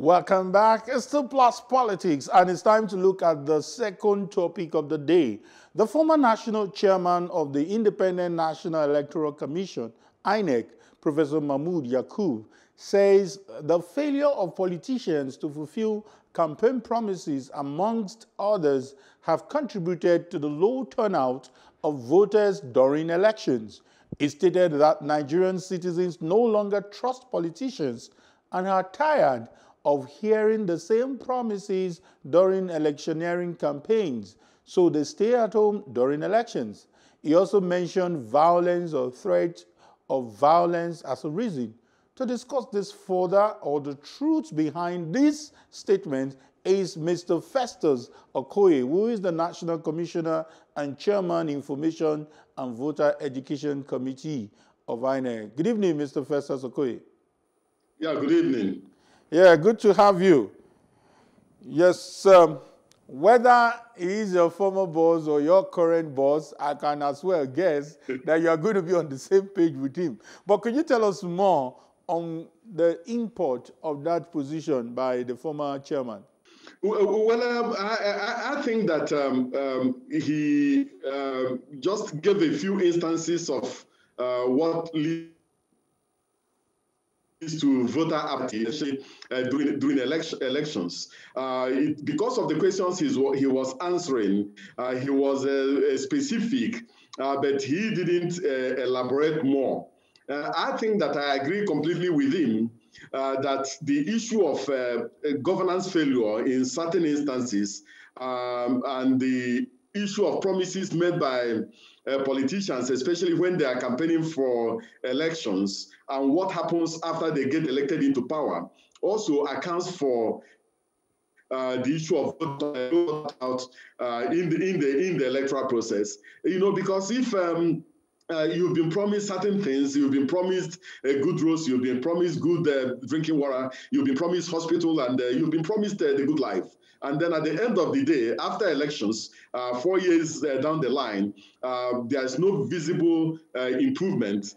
Welcome back. It's still Plus Politics, and it's time to look at the second topic of the day. The former national chairman of the Independent National Electoral Commission, INEC, Professor Mahmood Yakubu, says the failure of politicians to fulfill campaign promises, amongst others, have contributed to the low turnout of voters during elections. He stated that Nigerian citizens no longer trust politicians and are tired of hearing the same promises during electioneering campaigns, so they stay at home during elections. He also mentioned violence or threat of violence as a reason. To discuss this further or the truth behind this statement is Mr. Festus Okoye, who is the National Commissioner and Chairman Information and Voter Education Committee of INEC. Good evening, Mr. Festus Okoye. Yeah, good evening. Yeah, good to have you. Yes, um, whether he is your former boss or your current boss, I can as well guess that you are going to be on the same page with him. But could you tell us more on the import of that position by the former chairman? Well, um, I, I, think that um, um, he uh, just gave a few instances of uh, what leads to voter apathy uh, during, during election, elections. Uh, it, because of the questions he was answering, uh, he was uh, specific, uh, but he didn't uh, elaborate more. I think that I agree completely with him that the issue of governance failure in certain instances um, and the issue of promises made by uh, politicians, especially when they are campaigning for elections, and what happens after they get elected into power, also accounts for uh, the issue of vote out uh, in the in the in the electoral process. You know, because if um, uh, you've been promised certain things. You've been promised uh, good roads. You've been promised good uh, drinking water. You've been promised hospital, and uh, you've been promised uh, the good life. And then at the end of the day, after elections, uh, four years uh, down the line, uh, there is no visible uh, improvement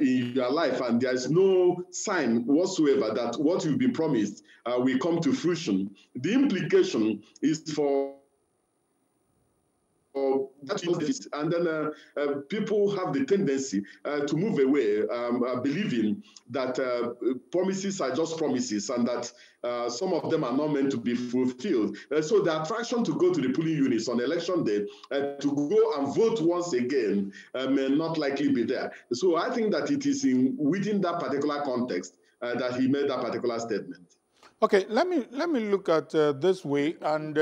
in your life, and there is no sign whatsoever that what you've been promised will come to fruition. The implication is for and then uh, uh, people have the tendency uh, to move away, um, uh, believing that uh, promises are just promises and that uh, some of them are not meant to be fulfilled. so the attraction to go to the polling units on election day to go and vote once again may not likely be there. So I think that it is in within that particular context that he made that particular statement. Okay, let me let me look at this way and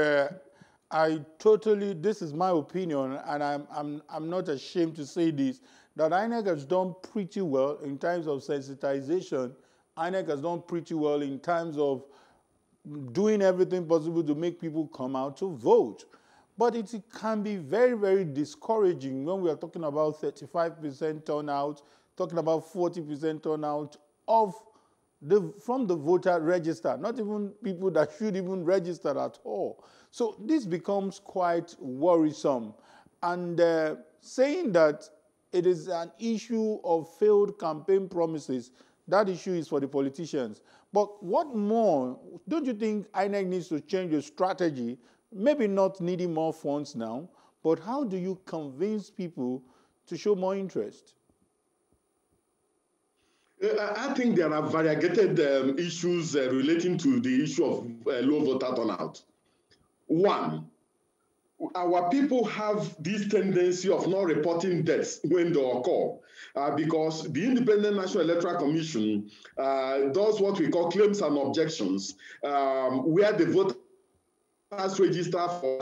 I totally, this is my opinion, and I'm, I'm, I'm not ashamed to say this, that INEC has done pretty well in terms of sensitization. INEC has done pretty well in terms of doing everything possible to make people come out to vote. But it can be very, very discouraging when we are talking about 35% turnout, talking about 40% turnout of the, from the voter register, not even people that should even register at all. So this becomes quite worrisome. And uh, saying that it is an issue of failed campaign promises, that issue is for the politicians. But what more, don't you think INEC needs to change the strategy? Maybe not needing more funds now, but how do you convince people to show more interest? Uh, I think there are variegated um, issues uh, relating to the issue of uh, low voter turnout. One, our people have this tendency of not reporting deaths when they occur uh, because the Independent National Electoral Commission uh, does what we call claims and objections, um, where the voters register for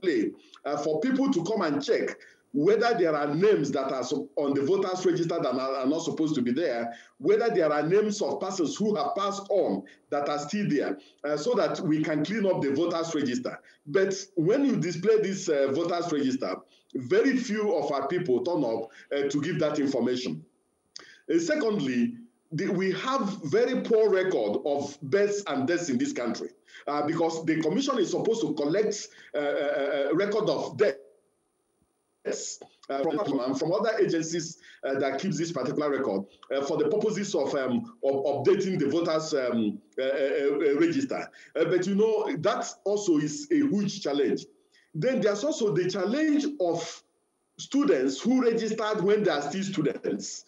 play uh, for people to come and check whether there are names that are on the voters register that are, not supposed to be there, whether there are names of persons who have passed on that are still there, uh, so that we can clean up the voters register. But when you display this uh, voters register, very few of our people turn up uh, to give that information. Uh, secondly, the, we have very poor record of births and deaths in this country uh, because the commission is supposed to collect uh, a record of death uh, from, um, from other agencies uh, that keeps this particular record uh, for the purposes of, um, of updating the voters um, uh, uh, register. but you know, that also is a huge challenge. Then there's also the challenge of students who registered when they are still students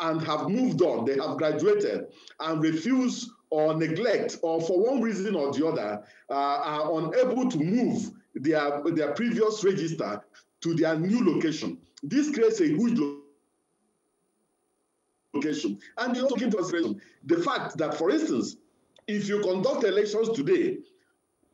and have moved on, they have graduated and refuse or neglect or for one reason or the other uh, are unable to move their, their previous register to their new location. This creates a huge location. And you also into consideration the fact that, for instance, if you conduct elections today,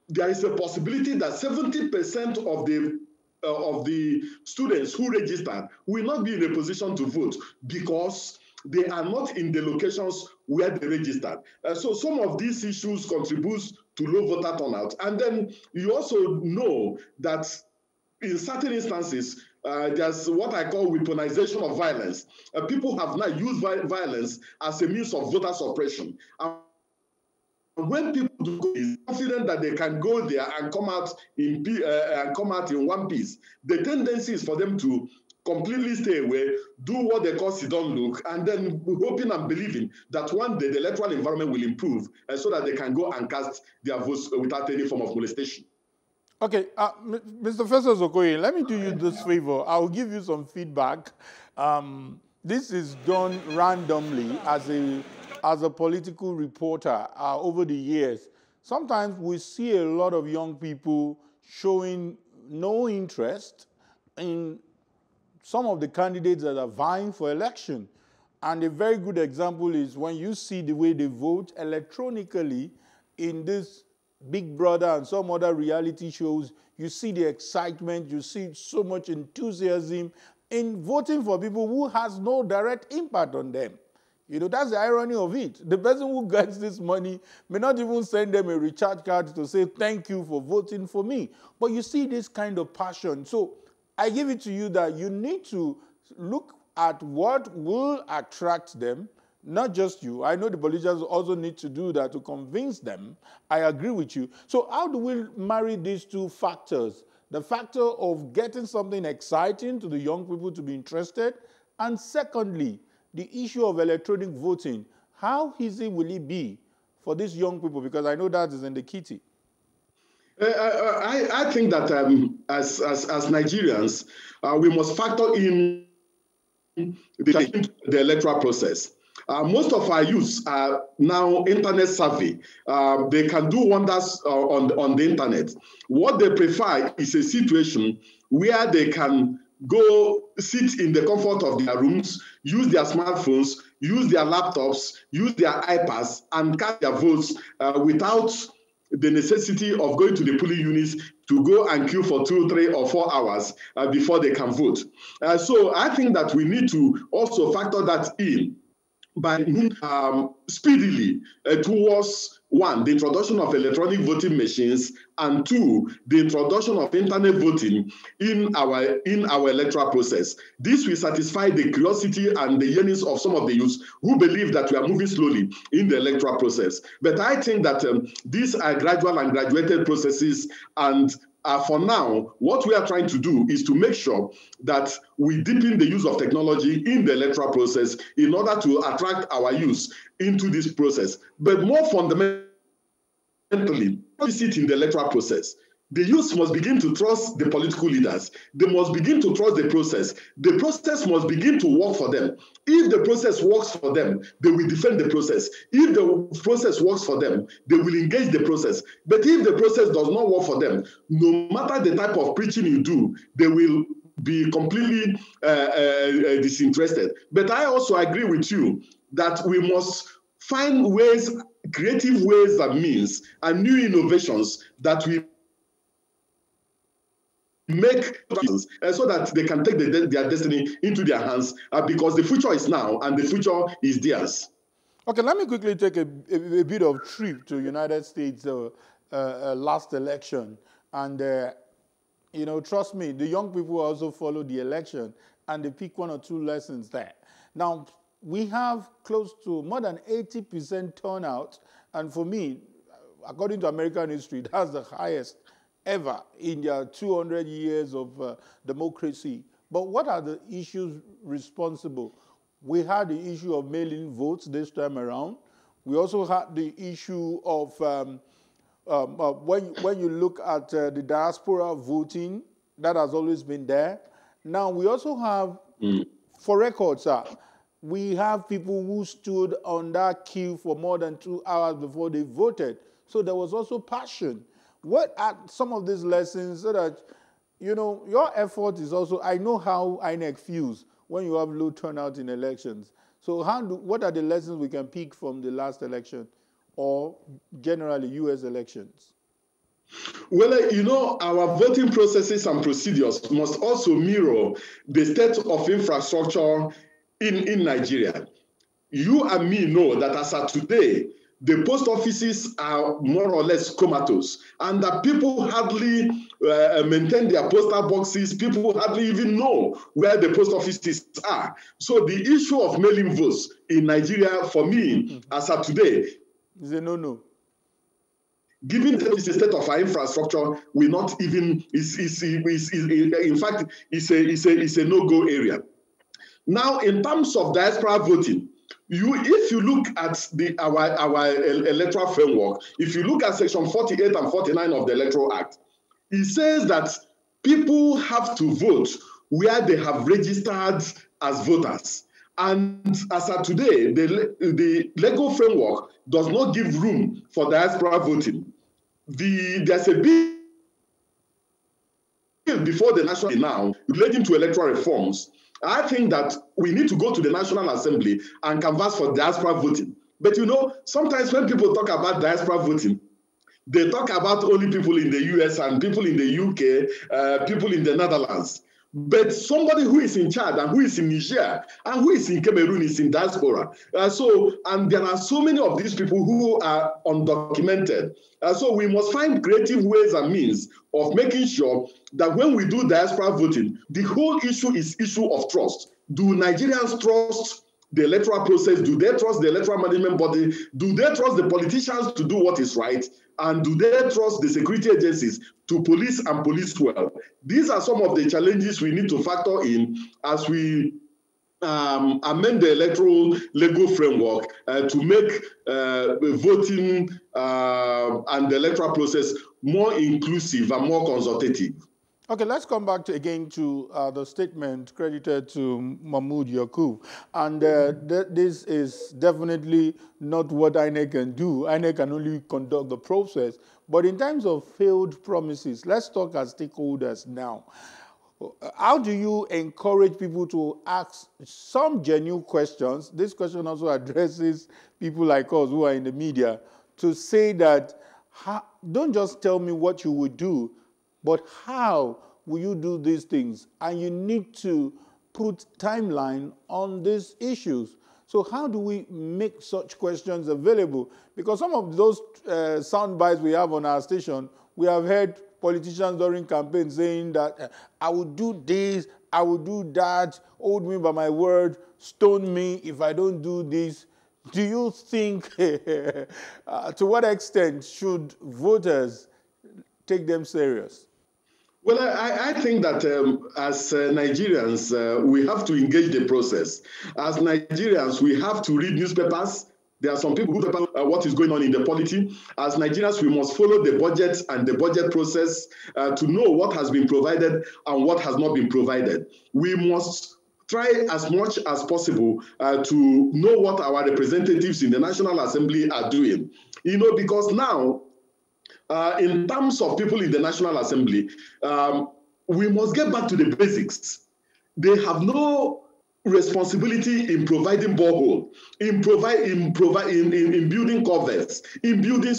there is a possibility that 70% of the uh, of the students who registered will not be in a position to vote because they are not in the locations where they registered. Uh, so some of these issues contribute to low voter turnout. And then you also know that in certain instances, uh, there's what I call weaponization of violence. Uh, people have now used vi violence as a means of voter suppression. And when people do confident that they can go there and come out in uh, and come out in one piece, the tendency is for them to completely stay away, do what they call sit down look, and then hoping and believing that one day the electoral environment will improve uh, so that they can go and cast their votes without any form of molestation. Okay, uh, Mr. Festus Okoye, let me do you this favor. I'll give you some feedback. Um, this is done randomly as a as a political reporter uh, over the years, sometimes we see a lot of young people showing no interest in some of the candidates that are vying for election. And a very good example is when you see the way they vote electronically in this Big Brother and some other reality shows, you see the excitement, you see so much enthusiasm in voting for people who has no direct impact on them. You know, that's the irony of it. The person who gets this money may not even send them a recharge card to say, thank you for voting for me. But you see this kind of passion. So I give it to you that you need to look at what will attract them, not just you. I know the politicians also need to do that to convince them. I agree with you. So how do we marry these two factors? The factor of getting something exciting to the young people to be interested, and secondly, the issue of electronic voting, how easy will it be for these young people? Because I know that is in the kitty. Uh, I, I, think that um, as, as, as Nigerians, uh, we must factor in the, the electoral process. Uh, most of our youths are now internet savvy. Uh, they can do wonders uh, on, on the internet. What they prefer is a situation where they can go sit in the comfort of their rooms, use their smartphones, use their laptops, use their iPads, and cast their votes uh, without the necessity of going to the polling units to go and queue for two, three, or four hours uh, before they can vote. Uh, so I think that we need to also factor that in by um, speedily uh, towards one, the introduction of electronic voting machines, and two, the introduction of internet voting in our in our electoral process. This will satisfy the curiosity and the yearnings of some of the youths who believe that we are moving slowly in the electoral process. But I think that um, these are gradual and graduated processes, and uh, for now, what we are trying to do is to make sure that we deepen the use of technology in the electoral process in order to attract our youth into this process. But more fundamentally, we sit in the electoral process the youth must begin to trust the political leaders. They must begin to trust the process. The process must begin to work for them. If the process works for them, they will defend the process. If the process works for them, they will engage the process. But if the process does not work for them, no matter the type of preaching you do, they will be completely uh, uh, uh disinterested. But I also agree with you that we must find ways, creative ways and means, and new innovations that we make decisions uh, so that they can take the, their destiny into their hands uh, because the future is now and the future is theirs. Okay, let me quickly take a, a, a bit of trip to United States uh, uh, uh last election. And, uh, you know, trust me, the young people also follow the election and they pick one or two lessons there. Now, we have close to more than 80% turnout. And for me, according to American history, that's the highest ever in their 200 years of uh, democracy But what are the issues responsible? We had the issue of mail-in votes this time around. We also had the issue of um, um, uh, when, when you look at uh, the diaspora voting, that has always been there. Now, we also have, mm. for records, uh, we have people who stood on that queue for more than two hours before they voted. So there was also passion. What are some of these lessons so that, you know, your effort is also, I know how INEC feels when you have low turnout in elections. So how do, what are the lessons we can pick from the last election or generally U.S. elections? Well, uh, you know, our voting processes and procedures must also mirror the state of infrastructure in, in Nigeria. You and me know that as of today, the post offices are more or less comatose, and that people hardly uh, maintain their postal boxes. People hardly even know where the post offices are. So the issue of mailing votes in Nigeria, for me, mm-hmm. as of today, is a no-no. Given that it's the state of our infrastructure, we not even is is, is, is, in fact it's a it's a it's a no-go area. Now, in terms of diaspora voting, you if you look at the our our uh, electoral framework, if you look at section 48 and 49 of the Electoral Act, it says that people have to vote where they have registered as voters. And as of today, the, the legal framework does not give room for diaspora voting. The, there's a bill before the national now relating to electoral reforms I think that we need to go to the National Assembly and canvass for diaspora voting. But you know, sometimes when people talk about diaspora voting, they talk about only people in the US and people in the UK, uh, people in the Netherlands. But somebody who is in Chad and who is in Niger and who is in Cameroon is in diaspora. Uh, so, and there are so many of these people who are undocumented. Uh, so we must find creative ways and means of making sure that when we do diaspora voting, the whole issue is issue of trust. Do Nigerians trust the electoral process? Do they trust the electoral management body? Do they trust the politicians to do what is right? And do they trust the security agencies to police and police well? These are some of the challenges we need to factor in as we um, amend the electoral legal framework uh, to make uh, voting uh, and the electoral process more inclusive and more consultative. Okay, let's come back to, again to uh, the statement credited to Mahmood Yakubu. And uh, th this is definitely not what INEC can do. INEC can only conduct the process. But in terms of failed promises, let's talk as stakeholders now. How do you encourage people to ask some genuine questions? This question also addresses people like us who are in the media to say that don't just tell me what you would do, but how will you do these things? And you need to put timeline on these issues. So how do we make such questions available? Because some of those uh, sound bites we have on our station, we have heard politicians during campaigns saying that uh, I will do this, I will do that, hold me by my word, stone me if I don't do this. Do you think, uh, to what extent should voters take them serious? Well, I, I think that um, as uh, Nigerians, uh, we have to engage the process. As Nigerians, we have to read newspapers. There are some people who about uh, what is going on in the polity. As Nigerians, we must follow the budget and the budget process uh, to know what has been provided and what has not been provided. We must try as much as possible uh, to know what our representatives in the National Assembly are doing. You know, because now uh, in terms of people in the National Assembly, um, we must get back to the basics. They have no responsibility in providing borehole, in provide in provide in, in, in building covers, in building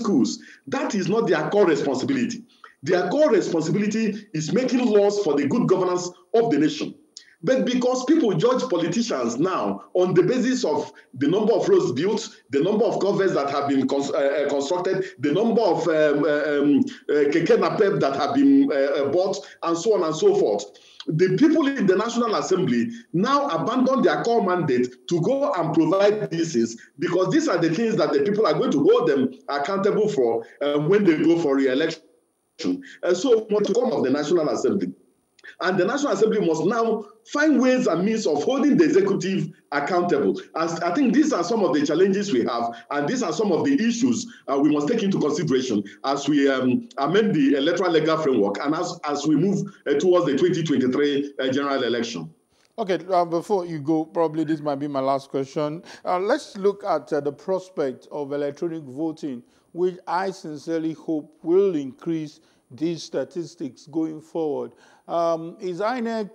schools. That is not their core responsibility. Their core responsibility is making laws for the good governance of the nation. But because people judge politicians now on the basis of the number of roads built, the number of covers that have been cons- uh, uh constructed, the number of um, uh, um, uh, keke napep that have been uh, uh, bought, and so on and so forth. The people in the National Assembly now abandon their core mandate to go and provide these because these are the things that the people are going to hold them accountable for when they go for re-election. So, what to come of the National Assembly? And the National Assembly must now find ways and means of holding the executive accountable. As I think these are some of the challenges we have, and these are some of the issues uh, we must take into consideration as we um, amend the electoral legal framework and as, as we move uh, towards the 2023 uh, general election. Okay, uh, before you go, probably this might be my last question. Uh, let's look at uh, the prospect of electronic voting, which I sincerely hope will increase these statistics going forward. Um, is INEC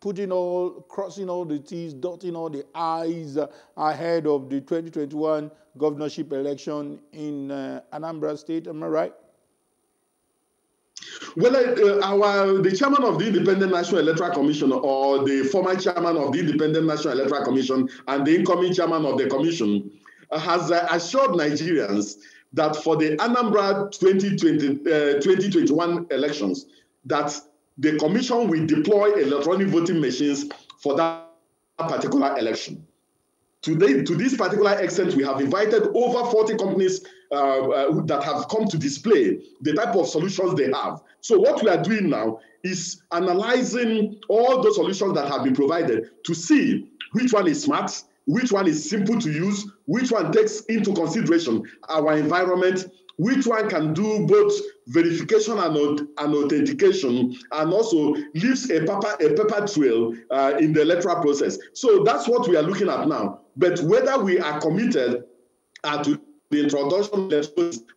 putting all, crossing all the T's, dotting all the I's uh, ahead of the 2021 governorship election in uh, Anambra State? Am I right? Well, uh, our the chairman of the Independent National Electoral Commission, or the former chairman of the Independent National Electoral Commission, and the incoming chairman of the commission, uh, has assured Nigerians that for the Anambra 2020, 2021 uh, elections, that the commission will deploy electronic voting machines for that particular election. Today, to this particular extent, we have invited over 40 companies uh, uh, that have come to display the type of solutions they have. So what we are doing now is analyzing all those solutions that have been provided to see which one is smart, which one is simple to use, which one takes into consideration our environment, which one can do both verification and, and authentication and also leaves a paper, a paper trail uh, in the electoral process. So that's what we are looking at now. But whether we are committed uh, to the introduction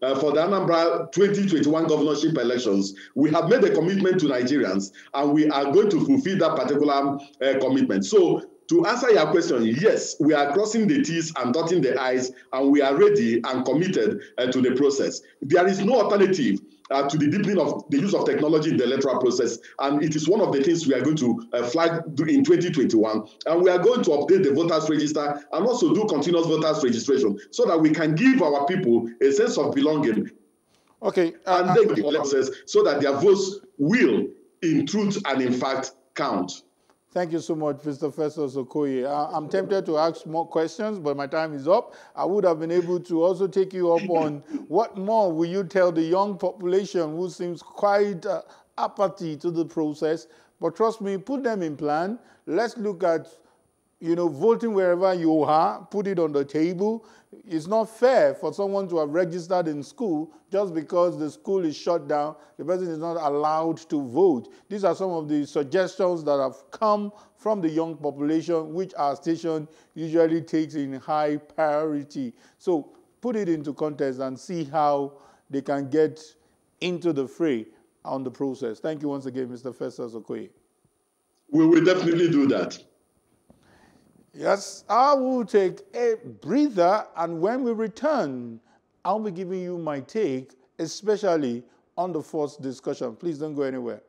uh, for the Anambra 2021 governorship elections, we have made a commitment to Nigerians and we are going to fulfill that particular uh, commitment. So to answer your question, yes, we are crossing the T's and dotting the I's, and we are ready and committed uh, to the process. There is no alternative uh, to the deepening of the use of technology in the electoral process. And it is one of the things we are going to uh, flag in 2021. And we are going to update the voters register and also do continuous voters registration so that we can give our people a sense of belonging. Okay. Uh, and then the process so that their votes will, in truth and in fact, count. Thank you so much, Mr. Festus Okoye. I'm tempted to ask more questions, but my time is up. I would have been able to also take you up on what more will you tell the young population who seems quite uh, apathy to the process. But trust me, put them in plan. Let's look at you know, voting wherever you are, put it on the table. It's not fair for someone to have registered in school just because the school is shut down, the person is not allowed to vote. These are some of the suggestions that have come from the young population, which our station usually takes in high priority. So put it into context and see how they can get into the fray on the process. Thank you once again, Mr. Festus Okoye. We will definitely do that. Yes, I will take a breather, and when we return, I'll be giving you my take, especially on the first discussion. Please don't go anywhere.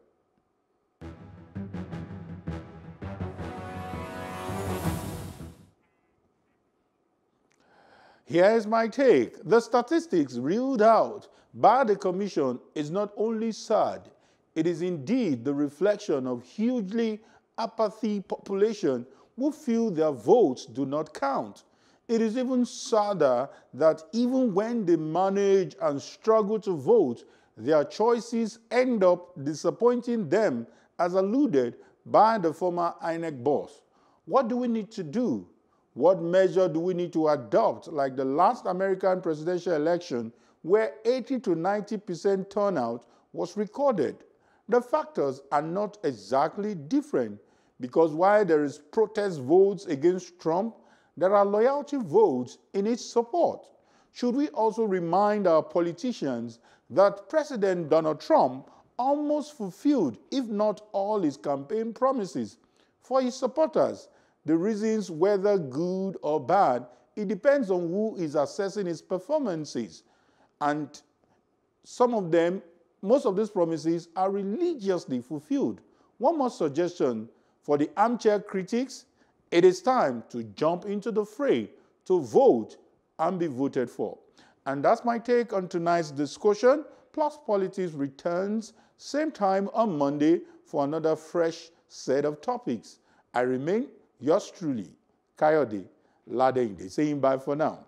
Here is my take. The statistics reeled out by the Commission is not only sad, it is indeed the reflection of hugely apathy population who feel their votes do not count. It is even sadder that even when they manage and struggle to vote, their choices end up disappointing them, as alluded by the former INEC boss. What do we need to do? What measure do we need to adopt, like the last American presidential election, where 80 to 90% turnout was recorded? The factors are not exactly different, because while there is protest votes against Trump, there are loyalty votes in its support. Should we also remind our politicians that President Donald Trump almost fulfilled, if not all, his campaign promises for his supporters? The reasons, whether good or bad, it depends on who is assessing his performances. And some of them, most of these promises are religiously fulfilled. One more suggestion for the armchair critics, it is time to jump into the fray, to vote and be voted for. And that's my take on tonight's discussion. Plus Politics returns same time on Monday for another fresh set of topics. I remain yours truly, Kayode Ladende, saying bye for now.